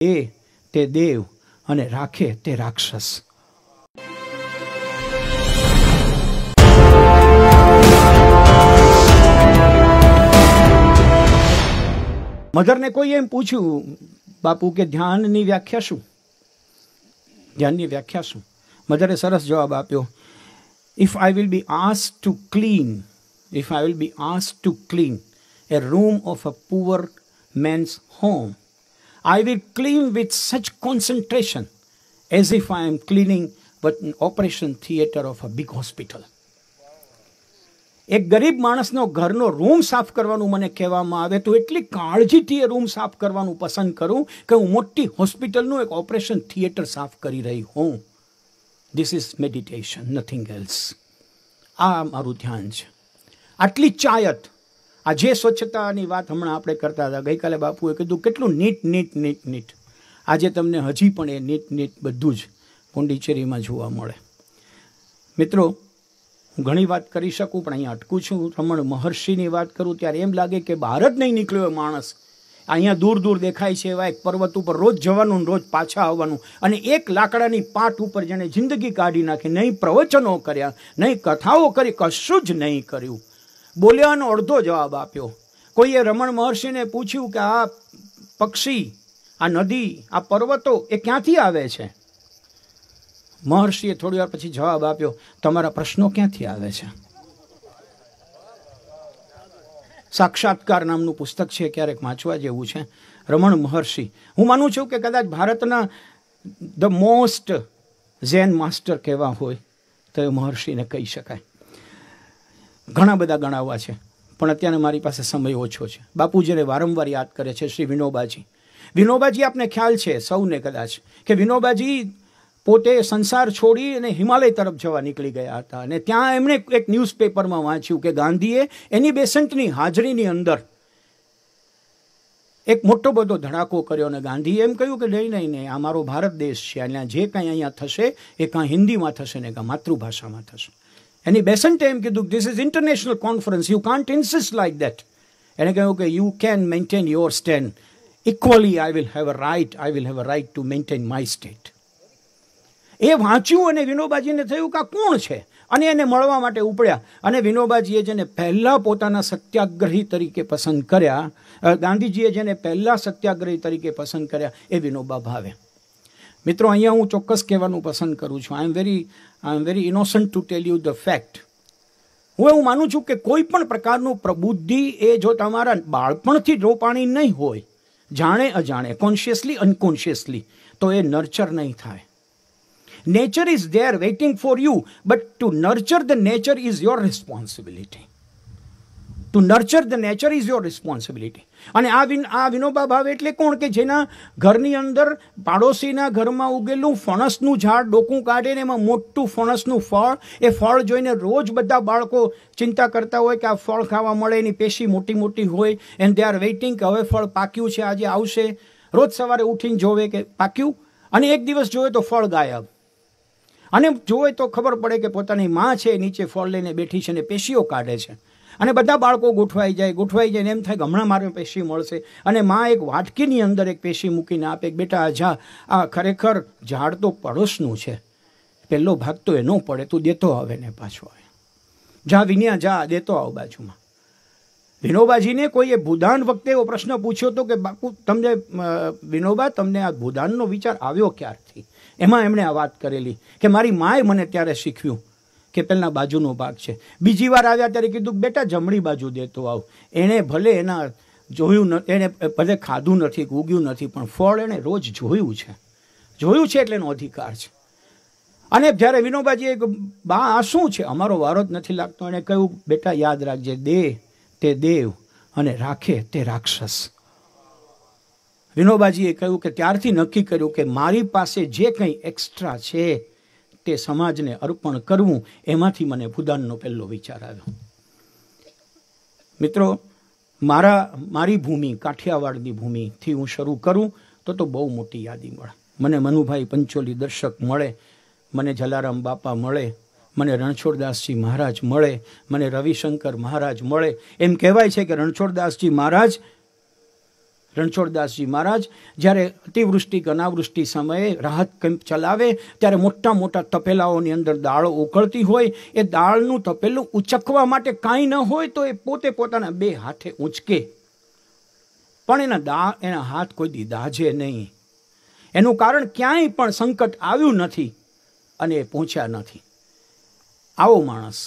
એ તે દેવ અને રાખે તે રાક્ષસ. મધરને કોઈ એમ પૂછ્યું, બાપુ, કે ધ્યાનની વ્યાખ્યા શું? ધ્યાનની વ્યાખ્યા શું? મધરે સરસ જવાબ આપ્યો if I will be ask to clean if I will be as to clean a room of a poor man's home I will clean with such concentration as if I am cleaning but an operation theater of a big hospital. એક ગરીબ માણસનો ઘરનો room સાફ કરવાનું મને કહેવામાં આવે તો એટલી કાળજીથી એ રૂમ સાફ કરવાનું પસંદ કરું કે હું મોટી હોસ્પિટલનું એક ઓપરેશન થિયેટર સાફ કરી રહી હોઉં this is meditation nothing else આ મારું ધ્યાન છે આટલી ચાયત આ જે સ્વચ્છતાની વાત હમણાં આપણે કરતા હતા, ગઈકાલે બાપુએ કીધું, કેટલું નીટ નીટ નીટ નીટ. આજે તમને હજી પણ એ નીટ નીટ બધું જ પોંડિચેરીમાં જોવા મળે. મિત્રો, હું ઘણી વાત કરી શકું, પણ અહીંયા અટકું છું. રમણ મહર્ષિની વાત કરું, ત્યારે એમ લાગે કે બહાર જ નહીં નીકળ્યો એ માણસ. અહીંયા દૂર દૂર દેખાય છે એવા એક પર્વત ઉપર રોજ જવાનું રોજ પાછા આવવાનું. અને એક લાકડાની પાટ ઉપર જેણે જિંદગી કાઢી નાખી, નહીં પ્રવચનો કર્યા, નહીં કથાઓ કરી, કશું જ નહીં કર્યું. બોલ્યાનો અડધો જવાબ આપ્યો. કોઈએ રમણ મહર્ષિને પૂછ્યું કે આ પક્ષી, આ નદી, આ પર્વતો એ ક્યાંથી આવે છે? મહર્ષિએ થોડી વાર પછી જવાબ આપ્યો, તમારા પ્રશ્નો ક્યાંથી આવે છે? સાક્ષાત્કાર નામનું પુસ્તક છે, ક્યારેક વાંચવા જેવું છે. રમણ મહર્ષિ, હું માનું છું કે કદાચ ભારતના ધ મોસ્ટ ઝેન માસ્ટર કહેવા હોય, તો એ મહર્ષિને કહી શકાય. ઘણા બધા ગણાવવા છે, પણ અત્યારે મારી પાસે સમય ઓછો છે. બાપુજીને વારંવાર યાદ કરે છે શ્રી વિનોબાજી. વિનોબાજી, આપને ખ્યાલ છે સૌને કદાચ, કે વિનોબાજી પોતે સંસાર છોડી અને હિમાલય તરફ જવા નીકળી ગયા હતા અને ત્યાં એમણે એક ન્યૂઝપેપરમાં વાંચ્યું કે ગાંધીએ એની બેસન્ટની હાજરીની અંદર એક મોટો બધો ધડાકો કર્યો અને ગાંધીએ એમ કહ્યું કે નહીં નહીં નહીં, આ મારો ભારત દેશ છે, અને જે કાંઈ અહીંયા થશે એ કાં હિન્દીમાં થશે ને કાં માતૃભાષામાં થશે. એની બેસન્ટે એમ કીધું this is international conference you can't insist like that એણે કહ્યું કે you can maintain your stand equally I will have a right I will have a right to maintain my state એ વાંચ્યું અને વિનોબાજીને થયું કે આ કોણ છે? અને એને મળવા માટે ઉપડ્યા. અને વિનોબાજીએ જેને પહેલાં પોતાના સત્યાગ્રહી તરીકે પસંદ કર્યા ગાંધીજીએ જેને પહેલાં સત્યાગ્રહી તરીકે પસંદ કર્યા, એ વિનોબા ભાવે. મિત્રો, અહીંયા હું ચોક્કસ કહેવાનું પસંદ કરું છું. I am very I am very innocent to tell you the fact હું એવું માનું છું કે કોઈ પણ પ્રકારનું પ્રબુદ્ધિ એ જો તમારા બાળપણથી રોપાણી નહીં હોય, જાણે અજાણે કોન્શિયસલી અનકોન્શિયસલી તો એ નર્ચર નહીં થાય. Nature is there waiting for you but to nurture the nature is your responsibility to nurture the nature is your responsibility અને આ વિન આ વિનોબા ભાવ એટલે કોણ કે જેના ઘરની અંદર પાડોશીના ઘરમાં ઉગેલું ફણસનું ઝાડ ડોકું કાઢે ને એમાં મોટું ફણસનું ફળ, એ ફળ જોઈને રોજ બધા બાળકો ચિંતા કરતા હોય કે આ ફળ ખાવા મળે, એની પેશી મોટી મોટી હોય એન્ડ દે આર વેઇટિંગ કે હવે ફળ પાક્યું છે, આજે આવશે. રોજ સવારે ઉઠીને જોવે કે પાક્યું, અને એક દિવસ જોવે તો ફળ ગાયબ. અને જોવે તો ખબર પડે કે પોતાની માં છે, નીચે ફળ લઈને બેઠી છે અને પેશીઓ કાઢે છે. અને બધા બાળકો ગોઠવાઈ જાય ગોઠવાઈ જાય એમ થાય હમણાં મારે પેશી મળશે. અને માં એક વાટકીની અંદર એક પેશી મૂકીને આપે બેટા, આ જા, આ ખરેખર ઝાડ તો પડોશનું છે. પહેલો ભાગ તો એનો પડે, તું દેતો આવે ને પાછો આવે. જા, વિન્યા, જા, દેતો આવ બાજુમાં. વિનોબાજીને કોઈએ ભૂદાન વખતે એવો પ્રશ્ન પૂછ્યો હતો કે, બાપુ, તમને વિનોબા, તમને આ ભૂદાનનો વિચાર આવ્યો ક્યારથી? એમાં એમણે આ વાત કરેલી કે, મારી માએ મને ત્યારે શીખવ્યું કે પહેલાં બાજુનો ભાગ છે. બીજી વાર આવ્યા ત્યારે કીધું, બેટા, જમણી બાજુ દેતો આવ. એણે ભલે એના જોયું એણે ભલે ખાધું નથી, ઉગ્યું નથી, પણ ફળ એણે રોજ જોયું છે. જોયું છે એટલે એનો અધિકાર છે. અને જ્યારે વિનોબાજીએ બા, આ શું છે? અમારો વારો જ નથી લાગતો. એણે કહ્યું, બેટા, યાદ રાખજે, દે, તે દેવ અને રાખે તે રાક્ષસ. વિનોબાજીએ કહ્યું કે ત્યારથી નક્કી કર્યું કે મારી પાસે જે કંઈ એક્સ્ટ્રા છે તે સમાજને અર્પણ કરવું, એમાંથી મને ભૂદાનનો પહેલો વિચાર આવ્યો. મિત્રો, મારા, મારી ભૂમિ, કાઠિયાવાડની ભૂમિથી હું શરૂ કરું, તો તો બહુ મોટી યાદી મળે. મને મનુભાઈ પંચોલી દર્શક મળે, મને જલારામ બાપા મળે, મને રણછોડદાસજી મહારાજ મળે, મને રવિશંકર મહારાજ મળે. એમ કહેવાય છે કે રણછોડદાસજી મહારાજ રણછોડદાસજી મહારાજ, જ્યારે અતિવૃષ્ટિ કે અનાવૃષ્ટિ સમયે રાહત કેમ્પ ચલાવે, ત્યારે મોટા મોટા તપેલાઓની અંદર દાળો ઉકળતી હોય, એ દાળનું તપેલું ઉચકવા માટે કાંઈ ન હોય તો એ પોતે પોતાના બે હાથે ઉંચકે પણ એના દા, એના હાથ કોઈ દી દાજે નહીં. એનું કારણ ક્યાંય પણ સંકટ આવ્યું નથી અને એ પહોંચ્યા નથી. આવો માણસ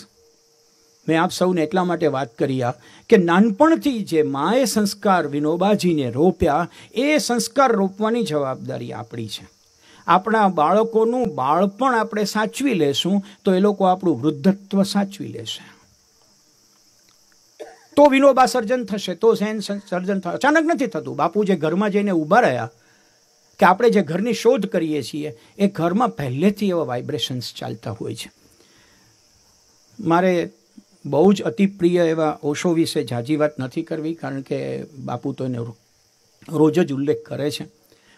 મેં આપ સૌને એટલા માટે વાત કરી આ કે નાનપણથી જે માએ સંસ્કાર વિનોબાજીને રોપ્યા, એ સંસ્કાર રોપવાની જવાબદારી આપણી છે. આપણા બાળકોનું બાળપણ આપણે સાચવી લેશું, તો એ લોકો આપણું વૃદ્ધત્વ સાચવી લેશે. તો વિનોબા સર્જન થશે, તો ઝેન સર્જન થશે. અચાનક નથી થતું. બાપુ જે ઘરમાં જઈને ઊભા રહ્યા, કે આપણે જે ઘરની શોધ કરીએ છીએ, એ ઘરમાં પહેલેથી એવા વાઇબ્રેશન્સ ચાલતા હોય છે. મારે બહુ જ અતિપ્રિય એવા ઓશો વિશે જાજી વાત નથી કરવી, કારણ કે બાપુ તો એને રોજ જ ઉલ્લેખ કરે છે.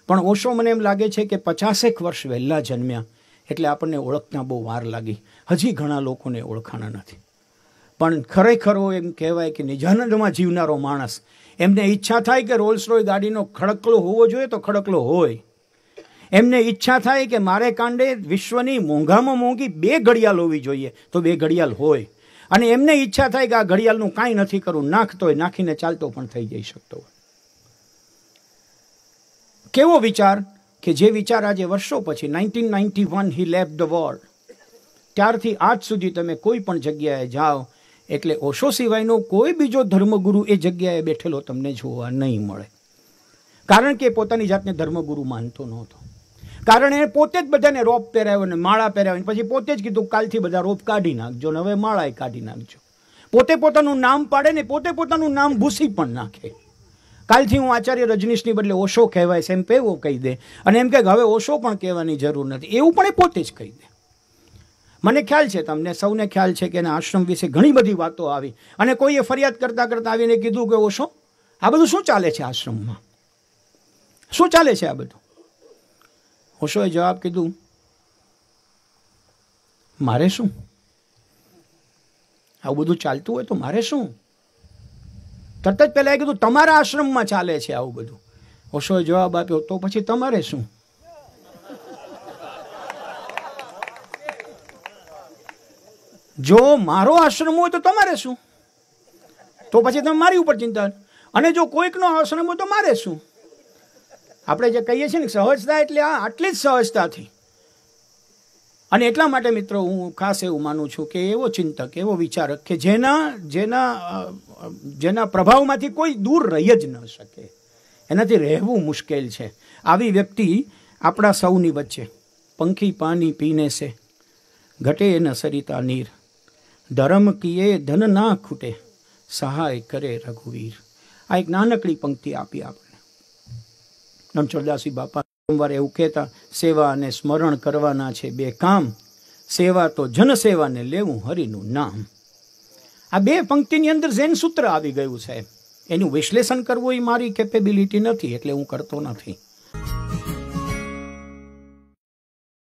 પણ ઓશો મને એમ લાગે છે કે પચાસેક વર્ષ વહેલા જન્મ્યા એટલે આપણને ઓળખતા બહુ વાર લાગી. હજી ઘણા લોકોને ઓળખાણા નથી. પણ ખરેખરો એમ કહેવાય કે નિજાનંદમાં જીવનારો માણસ, એમને ઈચ્છા થાય કે રોલ્સ રોય ગાડીનો ખડકલો હોવો જોઈએ તો ખડકલો હોય. એમને ઈચ્છા થાય કે મારે કાંડે વિશ્વની મોંઘામાં મોંઘી બે ઘડિયાળ હોવી જોઈએ તો બે ઘડિયાળ હોય. અને એમને ઈચ્છા થાય કે આ ઘડિયાળનું કાંઈ નથી કરવું નાખતો હોય નાખીને ચાલતો પણ થઈ જઈ શકતો હોય. કેવો વિચાર કે જે વિચાર આજે વર્ષો પછી, nineteen ninety one he left the world ત્યારથી આજ સુધી તમે કોઈ પણ જગ્યાએ જાઓ, એટલે ઓશો સિવાયનો કોઈ બીજો ધર્મગુરુ એ જગ્યાએ બેઠેલો તમને જોવા નહીં મળે. કારણ કે પોતાની જાતને ધર્મગુરુ માનતો નહોતો. કારણ એ પોતે જ બધાને રોપ પહેરાવ્યો ને માળા પહેરાવ્યો પછી પોતે જ કીધું, કાલથી બધા રોપ કાઢી નાખજો ને હવે માળાએ કાઢી નાખજો. પોતે પોતાનું નામ પાડે ને પોતે પોતાનું નામ ભૂસી પણ નાખે. કાલથી હું આચાર્ય રજનીશની બદલે ઓશો કહેવાય એમ પેવો કહી દે. અને એમ કે હવે ઓશો પણ કહેવાની જરૂર નથી. એવું પણ એ પોતે જ કહી દે. મને ખ્યાલ છે તમને, સૌને ખ્યાલ છે કે એના આશ્રમ વિશે ઘણી બધી વાતો આવી. અને કોઈએ ફરિયાદ કરતાં કરતાં આવીને કીધું કે ઓશો, આ બધું શું ચાલે છે આશ્રમમાં? શું ચાલે છે આ બધું? ઓશોએ જવાબ કીધું. મારે શું? આવું બધું ચાલતું હોય તો મારે શું? તરત જ પહેલાં કીધું, તમારા આશ્રમમાં ચાલે છે આવું બધું. ઓશોએ જવાબ આપ્યો, તો પછી તમારે શું? જો મારો આશ્રમ હોય તો તમારે શું? તો પછી તમે મારી ઉપર ચિંતા અને જો કોઈકનો આશ્રમ હોય તો મારે શું? આપણે જે કહીએ છીએ ને સહજતા એટલે આ આટલી જ સહજતાથી. અને એટલા માટે મિત્રો હું ખાસ એવું માનું છું કે એવો ચિંતક, એવો વિચારક કે જેના જેના જેના પ્રભાવમાંથી કોઈ દૂર રહી જ ન શકે. એનાથી રહેવું મુશ્કેલ છે. આવી વ્યક્તિ આપણા સૌની વચ્ચે પંખી પાણી પીને છે. ઘટે ન સરિતા નીર. ધર્મ કીએ ધન ના ખૂટે. સહાય કરે રઘુવીર. આ એક નાનકડી પંક્તિ આપી આપણે રણછોડદાસી બાપા. સોમવારે એવું કહેતા, સેવા અને સ્મરણ કરવાના છે બે કામ. સેવા તો જનસેવાને લેવું હરિનું નામ. આ બે પંક્તિની અંદર ઝેન સૂત્ર આવી ગયું છે. એનું વિશ્લેષણ કરવું એ મારી કેપેબિલિટી નથી, એટલે હું કરતો નથી.